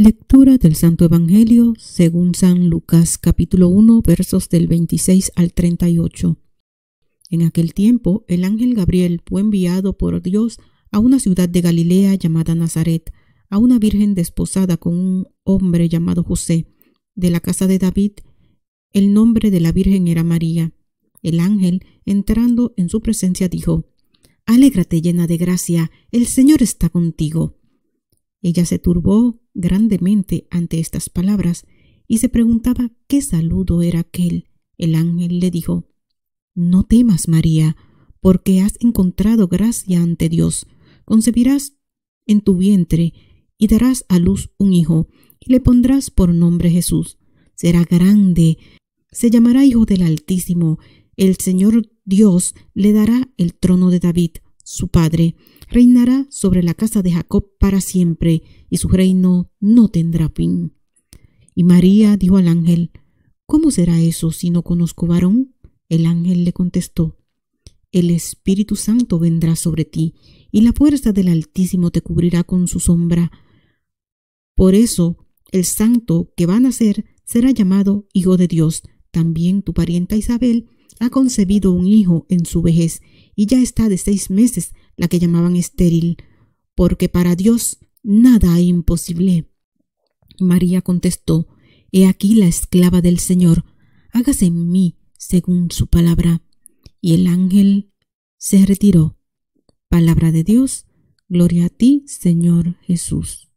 Lectura del Santo Evangelio según San Lucas capítulo 1 versos del 26 al 38. En aquel tiempo el ángel Gabriel fue enviado por Dios a una ciudad de Galilea llamada Nazaret, a una virgen desposada con un hombre llamado José, de la casa de David. El nombre de la virgen era María. El ángel, entrando en su presencia, dijo, Alégrate llena de gracia, el Señor está contigo. Ella se turbó grandemente ante estas palabras y se preguntaba qué saludo era aquel. El ángel le dijo, No temas, María, porque has encontrado gracia ante Dios. Concebirás en tu vientre y darás a luz un hijo, y le pondrás por nombre Jesús. Será grande, se llamará Hijo del Altísimo. El Señor Dios le dará el trono de David, su padre, reinará sobre la casa de Jacob para siempre, y su reino no tendrá fin. Y María dijo al ángel, ¿Cómo será eso si no conozco varón? El ángel le contestó, El Espíritu Santo vendrá sobre ti, y la fuerza del Altísimo te cubrirá con su sombra. Por eso, el santo que va a nacer será llamado Hijo de Dios. También tu parienta Isabel ha concebido un hijo en su vejez, y ya está de seis meses la que llamaban estéril, porque para Dios nada hay imposible. María contestó, He aquí la esclava del Señor, hágase en mí según su palabra. Y el ángel se retiró. Palabra de Dios, gloria a ti, Señor Jesús.